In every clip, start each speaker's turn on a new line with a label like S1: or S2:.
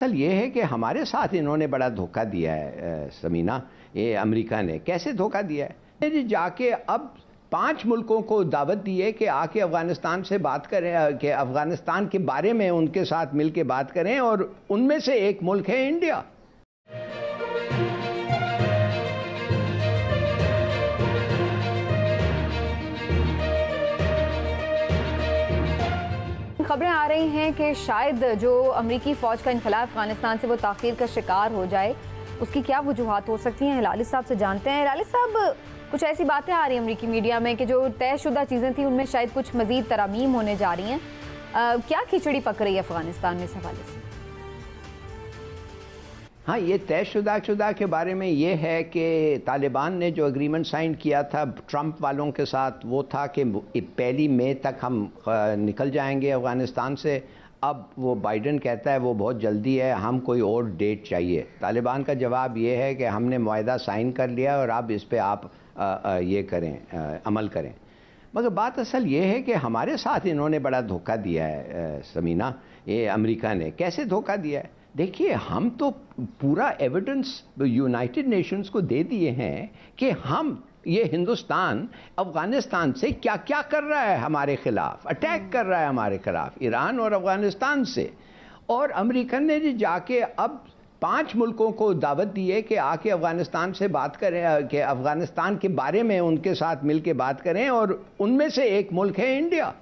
S1: असल ये है कि हमारे साथ इन्होंने बड़ा धोखा दिया है समीना, ये अमेरिका ने। कैसे धोखा दिया है? जाके अब पाँच मुल्कों को दावत दी है कि आके अफ़गानिस्तान से बात करें कि अफ़गानिस्तान के बारे में उनके साथ मिलके बात करें और उनमें से एक मुल्क है इंडिया।
S2: रही हैं कि शायद जो अमरीकी फ़ौज का इनखला अफ़गानिस्तान से वो ताखिर का शिकार हो जाए, उसकी क्या वजूहत हो सकती हैं? हिलाली साहब से जानते हैं। हिलाली साहब, कुछ ऐसी बातें आ रही हैं अमरीकी मीडिया में कि जो तयशुदा चीज़ें थी, उनमें शायद कुछ मजीद तरामीम होने जा रही हैं। क्या खिचड़ी पक रही है अफ़गानिस्तान में इस हवाले से?
S1: हाँ ये तयशुदा शुदा के बारे में ये है कि तालिबान ने जो अग्रीमेंट साइन किया था ट्रंप वालों के साथ वो था कि पहली मई तक हम निकल जाएँगे अफ़गानिस्तान से। अब वो बाइडन कहता है वो बहुत जल्दी है हम कोई और डेट चाहिए। तालिबान का जवाब ये है कि हमने माहा साइन कर लिया और अब इस पर आप आ, आ, ये करें आ, अमल करें। मगर बात असल ये है कि हमारे साथ इन्होंने बड़ा धोखा दिया है समीना ये अमेरिका ने। कैसे धोखा दिया है? देखिए, हम तो पूरा एविडेंस यूनाइटेड नेशंस को दे दिए हैं कि हम ये हिंदुस्तान, अफ़गानिस्तान से क्या क्या कर रहा है हमारे खिलाफ अटैक कर रहा है हमारे खिलाफ, ईरान और अफ़गानिस्तान से। और अमेरिकन ने जी जाके अब पाँच मुल्कों को दावत दी है कि आके अफ़गानिस्तान से बात करें, कि अफ़गानिस्तान के बारे में उनके साथ मिल के बात करें और उनमें से एक मुल्क है इंडिया।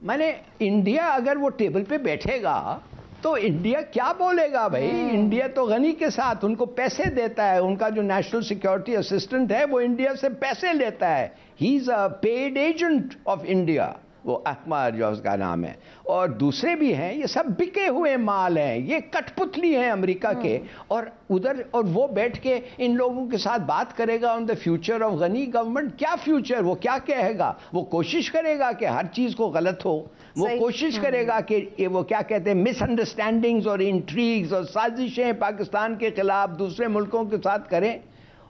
S1: मैंने इंडिया अगर वो टेबल पे बैठेगा तो इंडिया क्या बोलेगा भाई। इंडिया तो गनी के साथ उनको पैसे देता है। उनका जो नेशनल सिक्योरिटी असिस्टेंट है वो इंडिया से पैसे लेता है। He is a paid agent of India वो अहमद जो उसका नाम है और दूसरे भी हैं ये सब बिके हुए माल हैं ये कठपुतली हैं अमेरिका के हम्म। और उधर और वो बैठ के इन लोगों के साथ बात करेगा on the future of Ghani government क्या फ्यूचर वो क्या कहेगा वो कोशिश करेगा कि हर चीज़ को गलत हो वो कोशिश हम्म। करेगा कि वो क्या कहते हैं मिसअंडरस्टैंडिंग्स और इंट्रीग्स और साजिशें पाकिस्तान के खिलाफ दूसरे मुल्कों के साथ करें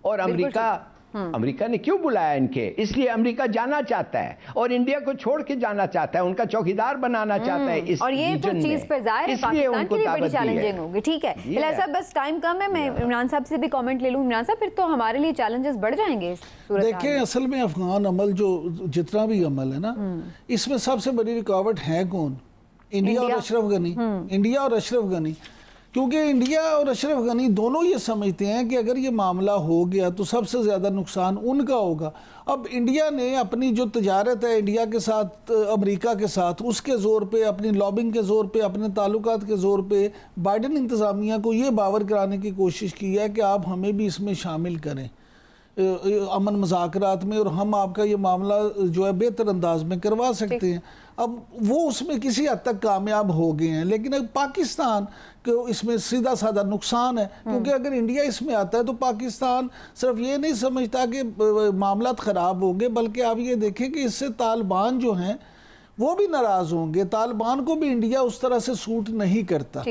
S1: और अमेरिका। अमेरिका ने क्यों बुलाया इनके? इसलिए अमेरिका जाना चाहता है और इंडिया को छोड़ के जाना चाहता है उनका चौकीदार बनाना चाहता है
S2: हम्म। इस और ये तो चीज़ पर ज़ाहिर है पाकिस्तान के लिए बड़ी चैलेंजिंग होगी ठीक है। साहब बस टाइम कम है मैं इमरान साहब से भी कमेंट ले लूँ। इमरान साहब फिर तो हमारे लिए चैलेंजेस बढ़ जाएँगे
S3: देखिए असल में अफगान अमल जो जितना भी अमल है ना हम्म। इसमें सबसे बड़ी रुकावट है कौन? इंडिया और अशरफ गनी। इंडिया और अशरफ गनी। क्योंकि इंडिया और अशरफ गनी दोनों ये समझते हैं कि अगर ये मामला हो गया तो सबसे ज़्यादा नुकसान उनका होगा। अब इंडिया ने अपनी जो तजारत है इंडिया के साथ, अमेरिका के साथ, उसके ज़ोर पे, अपनी लॉबिंग के ज़ोर पे, अपने ताल्लुक के ज़ोर पे बाइडन इंतज़ामिया को ये बावर कराने की कोशिश की है कि आप हमें भी इसमें शामिल करें। अमन मजाकरात में और हम आपका ये मामला जो है बेहतर अंदाज में करवा सकते हैं। अब वो उसमें किसी हद तक कामयाब हो गए हैं लेकिन अब पाकिस्तान को इसमें सीधा साधा नुकसान है क्योंकि हम्म। अगर इंडिया इसमें आता है तो पाकिस्तान सिर्फ़ ये नहीं समझता कि मामला ख़राब होंगे बल्कि आप ये देखें कि इससे तालिबान जो हैं वो भी नाराज़ होंगे। तालिबान को भी इंडिया उस तरह से सूट नहीं करता।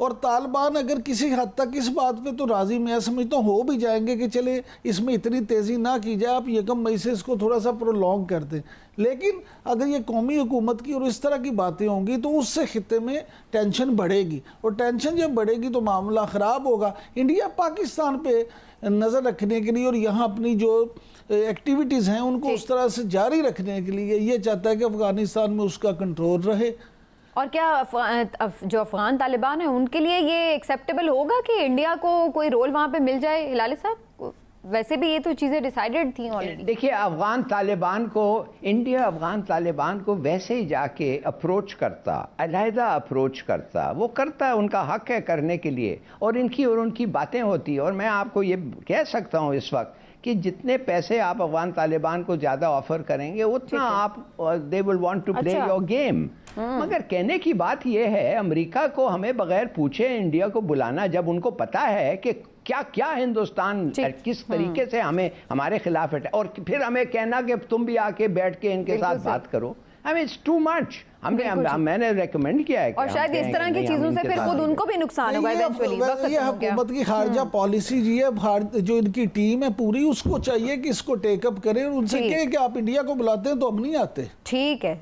S3: और तालिबान अगर किसी हद तक इस बात पे तो राज़ी मैं समझता हूँ हो भी जाएँगे कि चले इसमें इतनी तेज़ी ना की जाए आप यकम मई से इसको थोड़ा सा प्रोलॉन्ग कर दें लेकिन अगर ये कौमी हुकूमत की और इस तरह की बातें होंगी तो उससे खत्े में टेंशन बढ़ेगी। और टेंशन जब बढ़ेगी तो मामला ख़राब होगा। इंडिया पाकिस्तान पर नज़र रखने के लिए और यहाँ अपनी जो एक्टिविटीज़ हैं उनको उस तरह से जारी रखने के लिए ये चाहता है कि अफ़गानिस्तान में उसका कंट्रोल रहे।
S2: और क्या जो अफगान तालिबान है, उनके लिए ये एक्सेप्टेबल होगा कि इंडिया को कोई रोल वहाँ पे मिल जाए? हिलाली साहब वैसे भी ये तो चीज़ें डिसाइडेड थी ऑलरेडी
S1: देखिए अफगान तालिबान को इंडिया अफगान तालिबान को वैसे ही जाके अप्रोच करता अलहदा अप्रोच करता वो करता है उनका हक है करने के लिए और इनकी और उनकी बातें होती और मैं आपको ये कह सकता हूँ इस वक्त कि जितने पैसे आप अफगान तालिबान को ज़्यादा ऑफ़र करेंगे उतना आप they will want to play your game मगर कहने की बात यह है अमेरिका को हमें बगैर पूछे इंडिया को बुलाना जब उनको पता है कि क्या क्या हिंदुस्तान किस हम्म। तरीके से हमें हमारे खिलाफ और फिर हमें कहना कि तुम भी आके बैठ के इनके साथ बात करो। I mean it's too much हमने हम, मैंने रेकमेंड किया है
S2: और शायद इस तरह की चीज़ों से फिर खुद उनको भी नुकसान होगा
S3: ये हुकूमत की खारजा पॉलिसी जी है जो इनकी टीम है पूरी उसको चाहिए कि इसको टेकअप करें उनसे कहें कि आप इंडिया को बुलाते हैं तो हम नहीं आते।
S2: ठीक है।